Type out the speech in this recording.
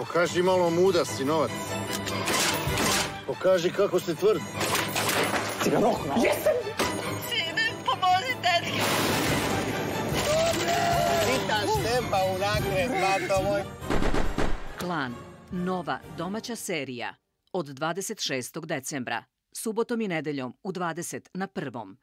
Pokaži malo muda, sinovac. Pokaži kako si tvrd. Ti ga rokno. Jesam! Sine, pomozi tetke. Pitaš štempa u nakred, bato moj. Klan. Nova domaća serija. Od 26. decembra. Subotom i nedeljom u 20 na prvom.